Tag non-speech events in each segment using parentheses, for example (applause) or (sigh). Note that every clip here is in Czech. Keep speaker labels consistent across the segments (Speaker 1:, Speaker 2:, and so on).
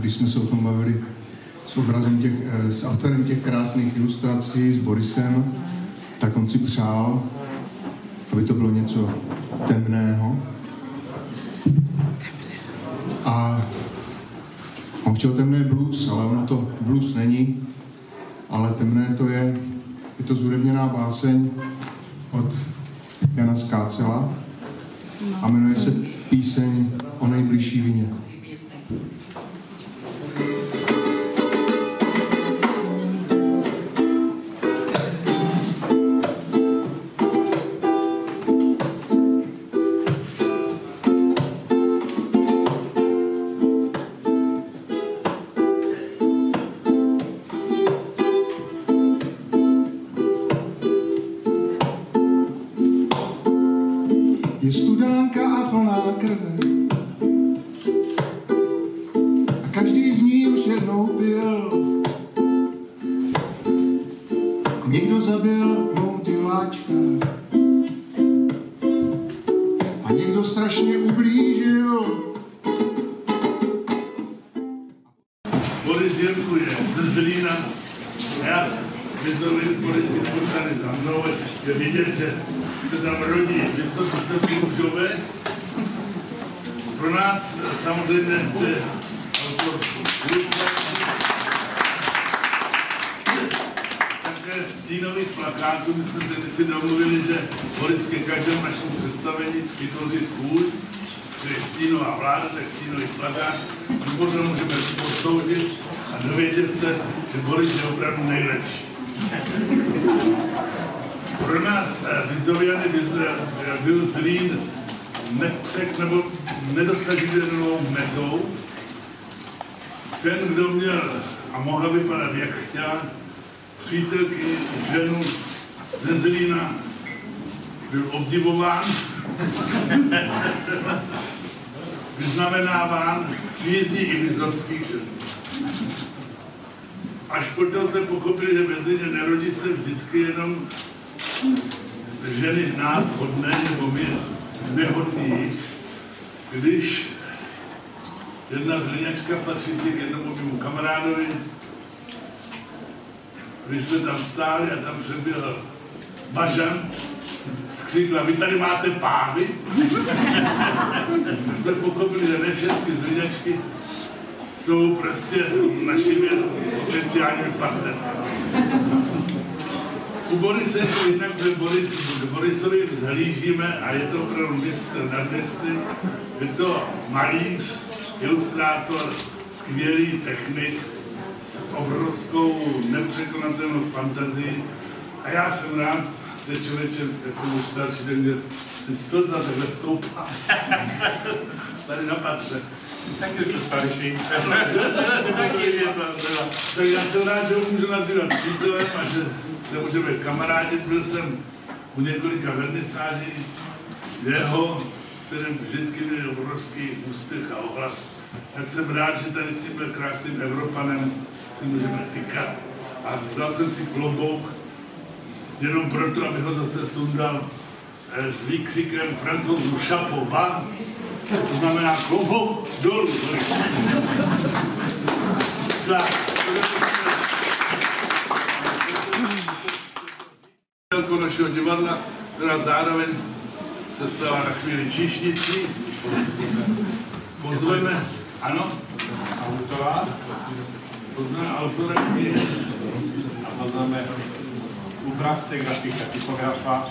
Speaker 1: když jsme se o tom bavili s obrazem těch, eh, s autorem těch krásných ilustrací, s Borisem, tak on si přál, aby to bylo něco temného. A on chtěl temné blues, ale ono to blues není, ale temné to je, je to zúrodněná báseň od Jana Skácela a jmenuje se píseň o nejbližší vině. Krve. A každý z ní už jednou byl. Někdo zabil mou diváčka. A někdo strašně ublížil.
Speaker 2: Boris Jirku je ze Zlína. Já vyzoruji Boris Jirku tady za mnou, je vidět, že se tam rodí vysoce mužové. Pro nás samozřejmě to je autor také stínových plakátů. My jsme se kdysi domluvili, že Boris ke každému našemu představení vytvoří svůj, to je stínová vláda, tak stínový plakát. My potom můžeme posoudit a dovědět se, že Boris je opravdu nejlepší. Pro nás eh, Vizoviany byl Zlín nepřek nebo nedosažitelnou metou. Ten, kdo měl a mohl vypadat jak chtěl, přítelky, ženu ze Zlína, byl obdivován, (laughs) vyznamenáván příjezdí i vizovských žen. Až potom jsme pochopili, že ve Zlíně nerodí se vždycky jenom ženy nás hodné nebo my nehodní, když jedna zlíňačka patřící k jednomu mému kamarádovi, když jsme tam stáli a tam přeběhl bažan, skříkla, vy tady máte pávy? (laughs) jsme pochopili, že ne všechny zlíňačky jsou prostě našimi potenciálními partnerkami. U Borise je to jinak, že Boris, Borisovi vzhlížíme a je to opravdu mistr nad mistry. Je to malíř, ilustrátor, skvělý technik s obrovskou nepřekonatelnou fantazí. A já jsem rád, že člověče, jak jsem už starší, tak mě ty slza takhle stoupá. (laughs) Tady na patře.
Speaker 3: Tak je to starší. (laughs)
Speaker 2: tak já jsem rád, že ho můžu nazývat přítelem a že se můžeme kamarádit. Byl jsem u několika vernisáží jeho, kterým vždycky měl obrovský úspěch a ohlas. Tak jsem rád, že tady s tímhle krásným Evropanem si můžeme tykat. A vzal jsem si klobouk jenom proto, abych ho zase sundal s výkřikem francouzů bas, to znamená klobouk dolů. Tak. Našeho divadla, která zároveň se stala na chvíli číšnicí. Pozveme, ano,
Speaker 3: Autora
Speaker 2: pozveme autora knihy.
Speaker 3: a pozveme úpravce, grafika, typografa.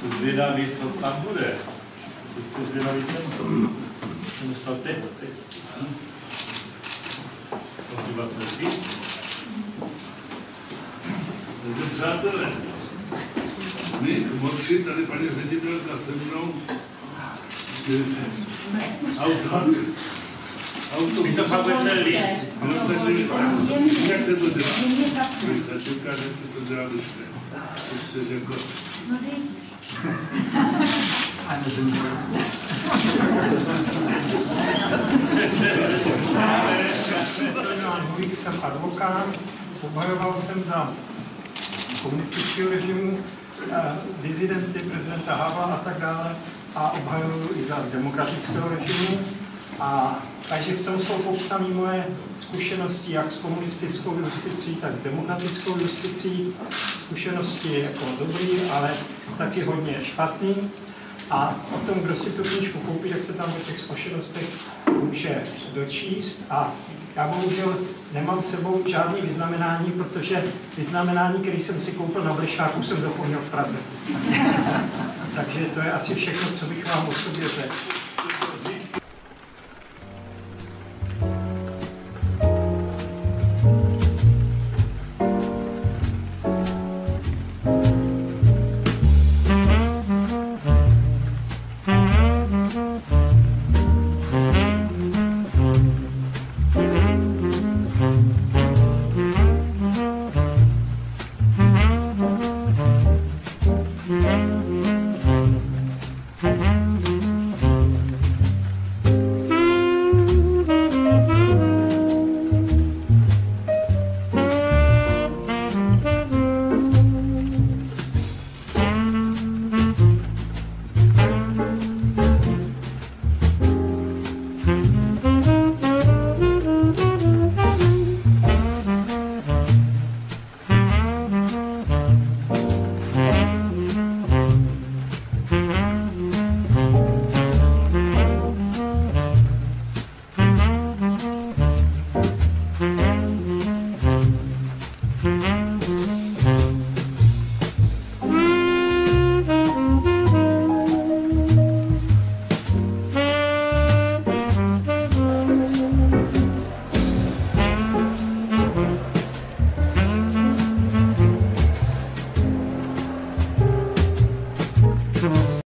Speaker 3: jsem zvědavý, co tam bude. Buďte zvědavý, co jsem dostal teď, teď. Obyvatelství.
Speaker 2: Takže přátelé, my mladší, tady paní ředitelka se mnou, autor Auto,
Speaker 3: Vy líp.
Speaker 2: ale takže jak se to dělá? Začíká, že se to dělá do školy. Prostě jako,
Speaker 4: Mluví jsem advokát, obhajoval jsem za komunistického režimu, eh, dizidenty, prezidenta Havla a tak dále a obhajuju i za demokratického režimu. A takže v tom jsou popsané moje zkušenosti jak s komunistickou justicí, tak s demokratickou justicí. Zkušenosti jako dobrý, ale taky hodně špatný. A o tom, kdo si tu knížku koupí, tak se tam o těch zkušenostech může dočíst. A já bohužel nemám s sebou žádný vyznamenání, protože vyznamenání, který jsem si koupil na Blešáku, jsem zapomněl v Praze. (laughs) Takže to je asi všechno, co bych vám o sobě řekl.